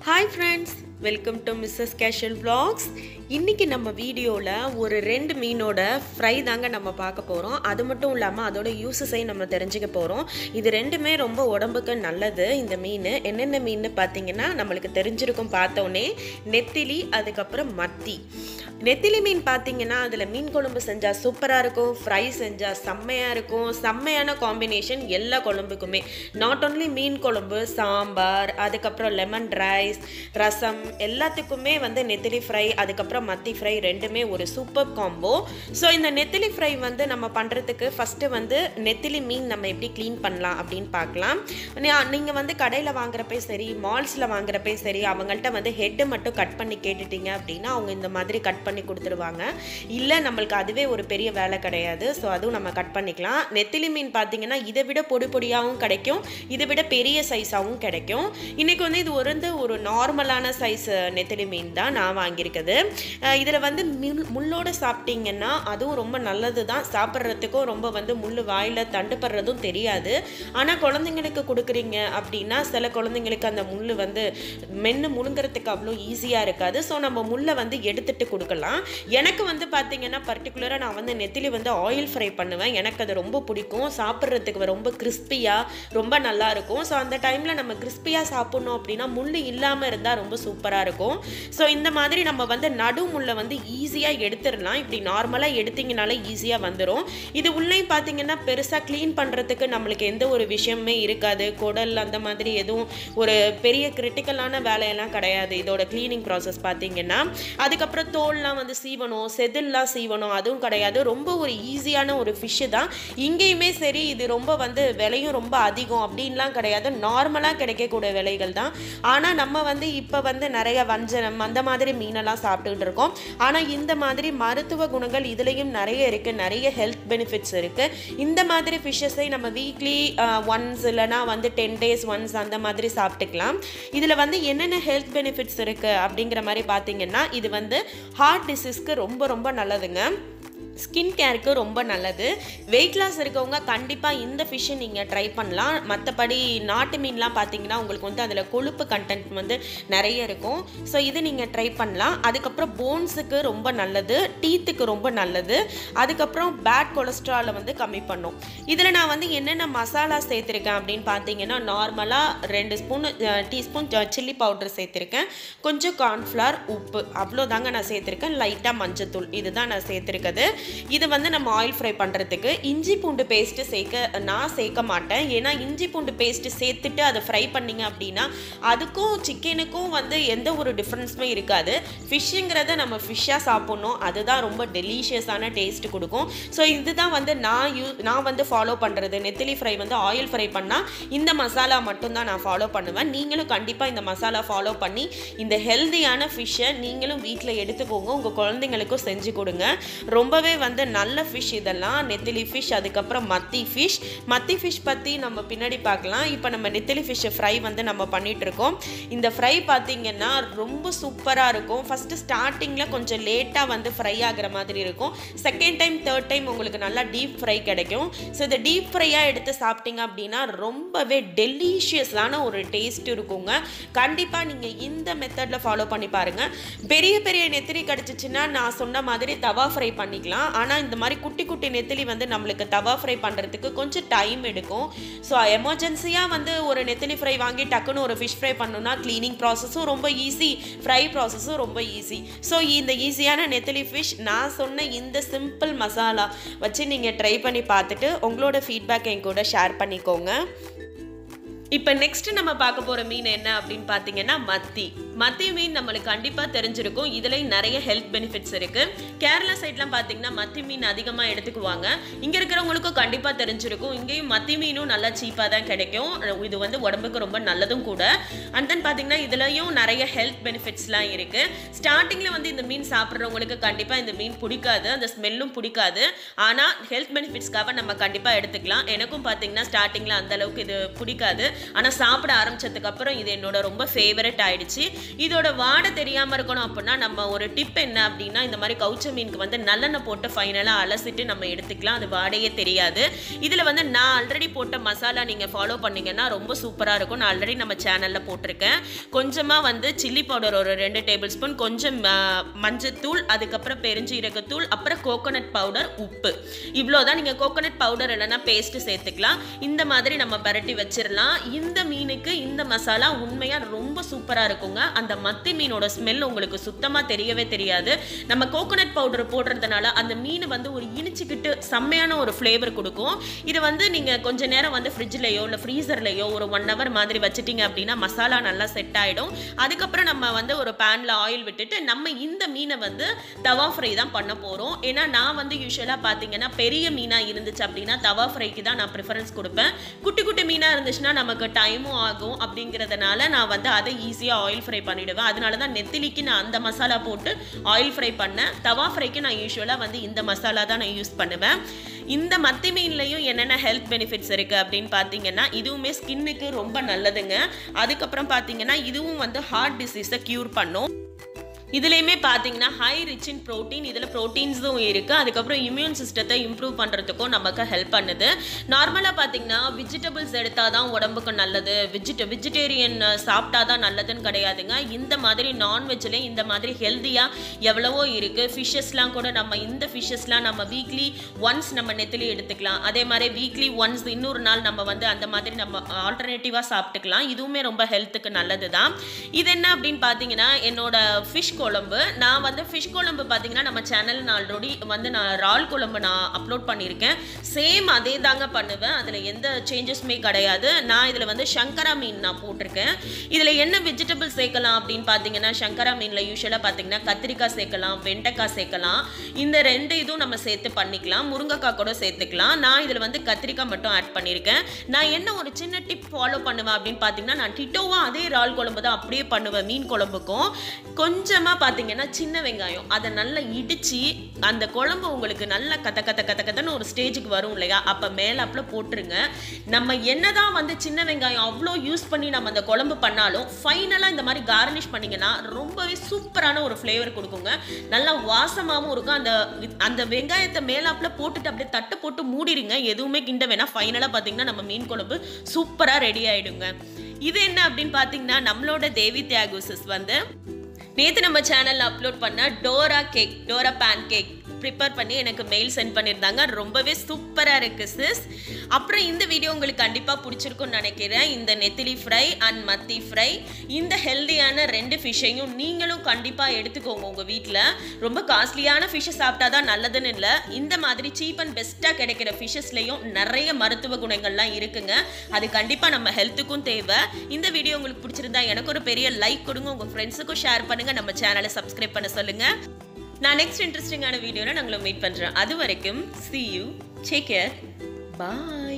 Hi friends, welcome to Mrs Casual vlogs. இன்றைக்கி நம்ம வீடியோவில் ஒரு ரெண்டு மீனோட ஃப்ரை தாங்க நம்ம பார்க்க போகிறோம் அது மட்டும் இல்லாமல் அதோட யூஸஸையும் நம்ம தெரிஞ்சுக்க போகிறோம் இது ரெண்டுமே ரொம்ப உடம்புக்கு நல்லது இந்த மீன். என்னென்ன மீன் பார்த்தீங்கன்னா நம்மளுக்கு தெரிஞ்சிருக்கும் பார்த்தோன்னே நெத்திலி அதுக்கப்புறம் மத்தி. நெத்திலி மீன் பார்த்தீங்கன்னா அதில் மீன் குழம்பு செஞ்சால் சூப்பராக இருக்கும் ஃப்ரை செஞ்சால் செம்மையாக இருக்கும். செம்மையான காம்பினேஷன் எல்லா குழம்புக்குமே. நாட் ஓன்லி மீன் குழம்பு சாம்பார் அதுக்கப்புறம் லெமன் ரைஸ் ரசம் எல்லாத்துக்குமே வந்து நெத்திலி ஃப்ரை அதுக்கப்புறம் மத்தி ஃப்ரை ரெண்டுமே ஒரு சூப்பர் காம்போ. ஸோ இந்த நெத்திலி ஃப்ரை வந்து நம்ம பண்ணுறதுக்கு ஃபஸ்ட்டு வந்து நெத்திலி மீன் நம்ம எப்படி க்ளீன் பண்ணலாம் அப்படின்னு பார்க்கலாம். நீங்கள் வந்து கடையில் வாங்குறப்பே சரி மால்ஸில் வாங்குறப்பே சரி அவங்கள்ட்ட வந்து ஹெட்டு மட்டும் கட் பண்ணி கேட்டுட்டீங்க அப்படின்னா அவங்க இந்த மாதிரி கட் பண்ணி கொடுத்துருவாங்க. இல்லை நம்மளுக்கு அதுவே ஒரு பெரிய வேலை கிடையாது. ஸோ அதுவும் நம்ம கட் பண்ணிக்கலாம். நெத்திலி மீன் பார்த்தீங்கன்னா இதை விட பொடி பொடியாகவும் கிடைக்கும். இதை விட பெரிய சைஸாகவும் கிடைக்கும். இன்றைக்கி வந்து இது வந்து ஒரு நார்மலான சைஸ் நெத்திலி மீன் தான் நான் வாங்கியிருக்கிறது இதில் வந்து முள் முள்ளோடு சாப்பிட்டீங்கன்னா அதுவும் ரொம்ப நல்லது தான். சாப்பிட்றதுக்கும் ரொம்ப வந்து முள் வாயில் தண்டுப்படுறதும் தெரியாது. ஆனால் குழந்தைங்களுக்கு கொடுக்குறீங்க அப்படின்னா சில குழந்தைங்களுக்கு அந்த முள் வந்து மென்று முழுங்கிறதுக்கு அவ்வளோ ஈஸியாக இருக்காது. ஸோ நம்ம முள்ளை வந்து எடுத்துகிட்டு கொடுக்கலாம். எனக்கு வந்து பார்த்தீங்கன்னா பர்டிகுலராக நான் வந்து நெத்திலி வந்து ஆயில் ஃப்ரை பண்ணுவேன். எனக்கு அது ரொம்ப பிடிக்கும். சாப்பிட்றதுக்கு ரொம்ப கிறிஸ்பியாக ரொம்ப நல்லாயிருக்கும் ஸோ அந்த டைமில் நம்ம கிறிஸ்பியாக சாப்பிட்ணும் அப்படின்னா முள் இல்லாமல் இருந்தால் ரொம்ப சூப்பர் சூப்பராக இருக்கும். ஸோ இந்த மாதிரி நம்ம வந்து நடு முள்ளை வந்து ஈஸியாக எடுத்துடலாம். இப்படி நார்மலாக எடுத்தீங்கனாலே ஈஸியாக வந்துடும் இது உள்ளேயும் பார்த்தீங்கன்னா பெருசாக க்ளீன் பண்ணுறதுக்கு நம்மளுக்கு எந்த ஒரு விஷயமே இருக்காது. குடல் அந்த மாதிரி எதுவும் ஒரு பெரிய கிரிட்டிக்கலான வேலையெல்லாம் கிடையாது. இதோட க்ளீனிங் ப்ராசஸ் பார்த்தீங்கன்னா அதுக்கப்புறம் தோல்லாம் வந்து சீவணும் செதில்லாம் சீவணும் அதுவும் கிடையாது. ரொம்ப ஒரு ஈஸியான ஒரு ஃபிஷ்ஷு தான். இங்கேயுமே சரி இது ரொம்ப வந்து விலையும் ரொம்ப அதிகம். அப்படின்லாம் கிடையாது. நார்மலாக கிடைக்கக்கூடிய விலைகள் தான். ஆனால் நம்ம வந்து இப்போ வந்து நிறைய வஞ்சனம் அந்த மாதிரி மீனெல்லாம் சாப்பிட்டுக்கிட்டு இருக்கோம். ஆனால் இந்த மாதிரி மருத்துவ குணங்கள் இதுலேயும் நிறைய இருக்குது நிறைய ஹெல்த் பெனிஃபிட்ஸ் இருக்குது இந்த மாதிரி ஃபிஷ்ஷஸை நம்ம வீக்லி ஒன்ஸ் இல்லைனா வந்து டென் டேஸ் ஒன்ஸ் அந்த மாதிரி சாப்பிட்டுக்கலாம். இதில் வந்து என்னென்ன ஹெல்த் பெனிஃபிட்ஸ் இருக்குது அப்படிங்கிற மாதிரி பார்த்தீங்கன்னா இது வந்து ஹார்ட் டிசீஸ்க்கு ரொம்ப ரொம்ப நல்லதுங்க. ஸ்கின் கேருக்கு ரொம்ப நல்லது. வெயிட் லாஸ் இருக்கவங்க கண்டிப்பாக இந்த ஃபிஷ்ஷை நீங்கள் ட்ரை பண்ணலாம். மற்றபடி நாட்டு மீன்லாம் பார்த்தீங்கன்னா உங்களுக்கு வந்து அதில் கொழுப்பு கண்டென்ட் வந்து நிறைய இருக்கும். ஸோ இது நீங்கள் ட்ரை பண்ணலாம். அதுக்கப்புறம் போன்ஸுக்கு ரொம்ப நல்லது. டீத்துக்கு ரொம்ப நல்லது. அதுக்கப்புறம் பேட் கொலஸ்ட்ராலை வந்து கம்மி பண்ணும். இதில் நான் வந்து என்னென்ன மசாலா சேர்த்துருக்கேன் அப்படின்னு பார்த்தீங்கன்னா நார்மலாக ரெண்டு ஸ்பூன் டீஸ்பூன் சில்லி பவுடர் சேர்த்துருக்கேன். கொஞ்சம் கார்ன்ஃப்ளவர் உப்பு அவ்வளோதாங்க நான் சேர்த்துருக்கேன். லைட்டாக மஞ்சத்தூள் இதுதான் நான் சேர்த்துருக்கிறது இது வந்து நம்ம ஆயில் ஃப்ரை பண்ணுறதுக்கு இஞ்சி பூண்டு பேஸ்ட்டு சேர்க்க நான் சேர்க்க மாட்டேன். ஏன்னா இஞ்சி பூண்டு பேஸ்ட்டு சேர்த்துட்டு அதை ஃப்ரை பண்ணிங்க அப்படின்னா அதுக்கும் சிக்கனுக்கும் வந்து எந்த ஒரு டிஃப்ரென்ஸுமே இருக்காது. ஃபிஷ்ஷுங்கிறத நம்ம ஃபிஷ்ஷாக சாப்பிட்ணும். அதுதான் ரொம்ப டெலிஷியஸான டேஸ்ட் கொடுக்கும். ஸோ இதுதான் வந்து நான் யூ நான் வந்து ஃபாலோ பண்ணுறது நெத்திலி ஃப்ரை வந்து ஆயில் ஃப்ரை பண்ணால் இந்த மசாலா மட்டும்தான் நான் ஃபாலோ பண்ணுவேன். நீங்களும் கண்டிப்பாக இந்த மசாலா ஃபாலோ பண்ணி இந்த ஹெல்த்தியான ஃபிஷ்ஷை நீங்களும் வீட்டில் எடுத்துக்கோங்க உங்கள் குழந்தைங்களுக்கும் செஞ்சு கொடுங்க. ரொம்பவே வந்து நல்ல ஃபிஷ் இதெல்லாம் நெத்திலி ஃபிஷ் அதுக்கப்புறம் மத்தி ஃபிஷ் மத்தி ஃபிஷ் பற்றி நம்ம பின்னாடி பார்க்கலாம். இப்போ நம்ம நெத்திலி ஃபிஷ்ஷை ஃப்ரை வந்து நம்ம பண்ணிகிட்ருக்கோம் இருக்கோம் இந்த ஃப்ரை பார்த்திங்கன்னா ரொம்ப சூப்பராக இருக்கும். ஃபஸ்ட்டு ஸ்டார்டிங்கில் கொஞ்சம் லேட்டாக வந்து ஃப்ரை ஆகிற மாதிரி இருக்கும். செகண்ட் டைம் தேர்ட் டைம் உங்களுக்கு நல்லா டீப் ஃப்ரை கிடைக்கும். ஸோ இந்த டீப் ஃப்ரையாக எடுத்து சாப்பிட்டீங்க அப்படின்னா ரொம்பவே டெலிஷியஸான ஒரு டேஸ்ட் இருக்குங்க. கண்டிப்பாக நீங்கள் இந்த மெத்தடில் ஃபாலோ பண்ணி பாருங்கள் பெரிய பெரிய நெத்திலி கிடச்சிச்சின்னா நான் சொன்ன மாதிரி தவா ஃப்ரை பண்ணிக்கலாம். ஆனால் இந்த மாதிரி குட்டி குட்டி நெத்திலி வந்து நம்மளுக்கு தவா ஃப்ரை பண்ணுறதுக்கு கொஞ்சம் டைம் எடுக்கும். ஸோ எமர்ஜென்சியாக வந்து ஒரு நெத்திலி ஃப்ரை வாங்கி டக்குன்னு ஒரு ஃபிஷ் ஃப்ரை பண்ணணும்னா க்ளீனிங் ப்ராசஸும் ரொம்ப ஈஸி ஃப்ரை ப்ராசஸும் ரொம்ப ஈஸி ஸோ இந்த ஈஸியான நெத்திலி ஃபிஷ் நான் சொன்ன இந்த சிம்பிள் மசாலா வச்சு நீங்கள் ட்ரை பண்ணி பார்த்துட்டு உங்களோட ஃபீட்பேக் என் கூட ஷேர் பண்ணிக்கோங்க. இப்போ நெக்ஸ்ட் நம்ம பார்க்க போகிற மீன் என்ன அப்படின்னு பார்த்தீங்கன்னா மத்தி. மத்தி மீன் நம்மளுக்கு கண்டிப்பாக தெரிஞ்சிருக்கும். இதுலேயும் நிறைய ஹெல்த் பெனிஃபிட்ஸ் இருக்குது கேரளா சைட்லாம் பார்த்தீங்கன்னா மத்தி மீன் அதிகமாக எடுத்துக்குவாங்க. இங்கே இருக்கிறவங்களுக்கும் கண்டிப்பாக தெரிஞ்சிருக்கும். இங்கேயும் மத்தி மீனும் நல்லா சீப்பாக தான் கிடைக்கும். இது வந்து உடம்புக்கு ரொம்ப நல்லதும் கூட. அண்ட் தென் பார்த்தீங்கன்னா இதுலேயும் நிறைய ஹெல்த் பெனிஃபிட்ஸ்லாம் இருக்குது ஸ்டார்டிங்கில் வந்து இந்த மீன் சாப்பிட்றவங்களுக்கு கண்டிப்பாக இந்த மீன் பிடிக்காது. அந்த ஸ்மெல்லும் பிடிக்காது. ஆனால் ஹெல்த் பெனிஃபிட்ஸ்க்காக நம்ம கண்டிப்பாக எடுத்துக்கலாம். எனக்கும் பார்த்தீங்கன்னா ஸ்டார்டிங்கில் அந்தளவுக்கு இது பிடிக்காது. ஆனால் சாப்பிட ஆரம்பித்ததுக்கப்புறம் இது என்னோட ரொம்ப ஃபேவரட் ஆயிடுச்சு. இதோட வாடை தெரியாமல் இருக்கணும் அப்படின்னா நம்ம ஒரு டிப் என்ன அப்படின்னா இந்த மாதிரி கவுச்ச மீனுக்கு வந்து நல்லெண்ணெய் போட்டு ஃபைனலாக அலசிட்டு நம்ம எடுத்துக்கலாம். அது வாடையே தெரியாது. இதில் வந்து நான் ஆல்ரெடி போட்ட மசாலா நீங்கள் ஃபாலோ பண்ணீங்கன்னா ரொம்ப சூப்பராக இருக்கும். நான் ஆல்ரெடி நம்ம சேனலில் போட்டிருக்கேன். கொஞ்சமாக வந்து சில்லி பவுடர் ஒரு ரெண்டு டேபிள் ஸ்பூன் கொஞ்சம் மஞ்சத்தூள் அதுக்கப்புறம் பெருஞ்சீரகத்தூள் அப்புறம் கோகோனட் பவுடர் உப்பு. இவ்வளோ தான் நீங்கள் கோகோனட் பவுடர் இல்லைன்னா பேஸ்ட்டு சேர்த்துக்கலாம். இந்த மாதிரி நம்ம பரட்டி வச்சிடலாம். இந்த மீனுக்கு இந்த மசாலா உண்மையாக ரொம்ப சூப்பராக இருக்குங்க. அந்த மத்தி மீனோட ஸ்மெல் உங்களுக்கு சுத்தமாக தெரியவே தெரியாது. நம்ம கோகோனட் பவுடர் போடுறதுனால அந்த மீன் வந்து ஒரு இனிச்சுக்கிட்டு செம்மையான ஒரு ஃப்ளேவர் கொடுக்கும். இது வந்து நீங்கள் கொஞ்ச நேரம் வந்து ஃப்ரிட்ஜ்லேயோ இல்லை ஃப்ரீசர்லேயோ ஒரு ஒன் ஹவர் மாதிரி வச்சிட்டிங்க அப்படின்னா மசாலா நல்லா செட் ஆகிடும் அதுக்கப்புறம் நம்ம வந்து ஒரு பேனில் ஆயில் விட்டுட்டு நம்ம இந்த மீனை வந்து தவா ஃப்ரை தான் பண்ண போகிறோம் ஏன்னா நான் வந்து யூஸ்வலாக பார்த்தீங்கன்னா பெரிய மீனாக இருந்துச்சு அப்படின்னா தவா ஃப்ரைக்கு தான் நான் ப்ரிஃபரன்ஸ் கொடுப்பேன். குட்டி குட்டி மீனாக இருந்துச்சுன்னா நமக்கு டைமும் ஆகும் அப்படிங்கிறதுனால நான் வந்து அதை ஈஸியாக ஆயில் ஃப்ரை பண்ணிடுவேன் அதனால தான் நெத்திலிக்கு நான் அந்த மசாலா போட்டு ஆயில் ஃப்ரை பண்ணேன். தவா ஃப்ரைக்கு நான் யூஸ்வலாக வந்து இந்த மசாலா தான் நான் யூஸ் பண்ணுவேன். இந்த மத்தி மீன்லையும் என்னென்ன ஹெல்த் பெனிஃபிட்ஸ் இருக்குது அப்படின்னு பார்த்தீங்கன்னா இதுவுமே ஸ்கின்னுக்கு ரொம்ப நல்லதுங்க. அதுக்கப்புறம் பார்த்தீங்கன்னா இதுவும் வந்து ஹார்ட் டிசீஸை க்யூர் பண்ணும். இதுலேயுமே பார்த்தீங்கன்னா ஹை ரிச் இன் ப்ரோட்டீன் இதில் ப்ரோட்டீன்ஸும் இருக்குது அதுக்கப்புறம் இம்யூன் சிஸ்டத்தை இம்ப்ரூவ் பண்ணுறதுக்கும் நமக்கு ஹெல்ப் பண்ணுது. நார்மலாக பார்த்தீங்கன்னா வெஜிடபிள்ஸ் எடுத்தால் தான் உடம்புக்கு நல்லது. வெஜிட வெஜிடேரியன் சாப்பிட்டா தான் நல்லதுன்னு கிடையாதுங்க. இந்த மாதிரி நான்வெஜ்லேயும் இந்த மாதிரி ஹெல்த்தியாக எவ்வளவோ இருக்குது ஃபிஷ்ஷஸ்லாம் கூட நம்ம இந்த ஃபிஷ்ஷஸ்லாம் நம்ம வீக்லி ஒன்ஸ் நம்ம நெத்திலி எடுத்துக்கலாம். அதே மாதிரி வீக்லி ஒன்ஸ் இன்னொரு நாள் நம்ம வந்து அந்த மாதிரி நம்ம ஆல்டர்னேட்டிவாக சாப்பிட்டுக்கலாம். இதுவுமே ரொம்ப ஹெல்த்துக்கு நல்லது தான் இது என்ன அப்படின்னு பார்த்தீங்கன்னா என்னோட ஃபிஷ் குழம்பு. நான் வந்து ஃபிஷ் குழம்பு பார்த்தீங்கன்னா நம்ம சேனல் நான் ஆல்ரெடி வந்து நான் இறால் குழம்பு நான் அப்லோட் பண்ணியிருக்கேன். சேம் அதே தாங்க பண்ணுவேன். அதில் எந்த சேஞ்சஸுமே கிடையாது. நான் இதில் வந்து சங்கரா மீன் நான் போட்டிருக்கேன். இதில் என்ன வெஜிடபிள் சேர்க்கலாம் அப்படின்னு பார்த்தீங்கன்னா சங்கரா மீனில் யூஸ்வலாக பார்த்தீங்கன்னா கத்திரிக்காய் சேர்க்கலாம் வெண்டைக்காய் சேர்க்கலாம். இந்த ரெண்டு இதுவும் நம்ம சேர்த்து பண்ணிக்கலாம். முருங்கைக்காய் கூட சேர்த்துக்கலாம். நான் இதில் வந்து கத்திரிக்காய் மட்டும் ஆட் பண்ணியிருக்கேன். நான் என்ன ஒரு சின்ன டிப் ஃபாலோ பண்ணுவேன் அப்படின்னு பார்த்தீங்கன்னா நான் டிட்டோவாக அதே இறால் குழம்பு தான் அப்படியே பண்ணுவேன் மீன் குழம்புக்கும். கொஞ்சமாக பார்த்தீங்கன்னா சின்ன வெங்காயம். அதை நல்லா இடித்து அந்த குழம்பு உங்களுக்கு நல்லா கத்த கத்த கத்த கத்தன்னு ஒரு ஸ்டேஜுக்கு வரும் இல்லையா? அப்போ மேலாப்பில் போட்டுருங்க. நம்ம என்ன தான் வந்து சின்ன வெங்காயம் அவ்வளோ யூஸ் பண்ணி நம்ம அந்த குழம்பு பண்ணாலும் ஃபைனலாக இந்த மாதிரி கார்னிஷ் பண்ணிங்கன்னா ரொம்பவே சூப்பரான ஒரு ஃப்ளேவர் கொடுக்குங்க. நல்லா வாசமாகவும் இருக்கும். அந்த அந்த வெங்காயத்தை மேலாப்பில் போட்டுட்டு அப்படியே தட்டு போட்டு மூடிடுங்க எதுவுமே கிண்ட வேணாம். ஃபைனலாக பார்த்தீங்கன்னா நம்ம மீன் குழம்பு சூப்பராக ரெடி ஆகிடுங்க இது என்ன அப்படின்னு பார்த்தீங்கன்னா நம்மளோட தேவி தியாகுசஸ் வந்து நேற்று நம்ம சேனலில் அப்லோட் பண்ண Dora cake Dora pan cake prepare பண்ணி எனக்கு மெயில் சென்ட் பண்ணியிருந்தாங்க ரொம்பவே சூப்பராக இருக்குது சிஸ் அப்புறம் இந்த வீடியோ உங்களுக்கு கண்டிப்பாக பிடிச்சிருக்கும்னு நினைக்கிறேன். இந்த நெத்திலி ஃப்ரை அண்ட் மத்தி ஃப்ரை இந்த ஹெல்த்தியான ரெண்டு ஃபிஷ்ஷையும் நீங்களும் கண்டிப்பாக எடுத்துக்கோங்க உங்கள் வீட்டில் ரொம்ப காஸ்ட்லியான ஃபிஷ்ஷை சாப்பிட்டா தான் நல்லதுன்னு இல்லை. இந்த மாதிரி சீப் அண்ட் பெஸ்ட்டாக கிடைக்கிற ஃபிஷ்ஷஸ்லேயும் நிறைய மருத்துவ குணங்கள்லாம் இருக்குங்க. அது கண்டிப்பாக நம்ம ஹெல்த்துக்கும் தேவை. இந்த வீடியோ உங்களுக்கு பிடிச்சிருந்தா எனக்கு ஒரு பெரிய லைக் கொடுங்க. உங்கள் ஃப்ரெண்ட்ஸுக்கும் ஷேர் பண்ணுங்கள் நம்ம சேனலை சப்ஸ்கிரைப் பண்ண சொல்லுங்கள் நான் நெக்ஸ்ட் இன்ட்ரெஸ்டிங்கான வீடியோவில் நாங்களும் மீட் பண்ணுறேன் அது வரைக்கும் see you take care bye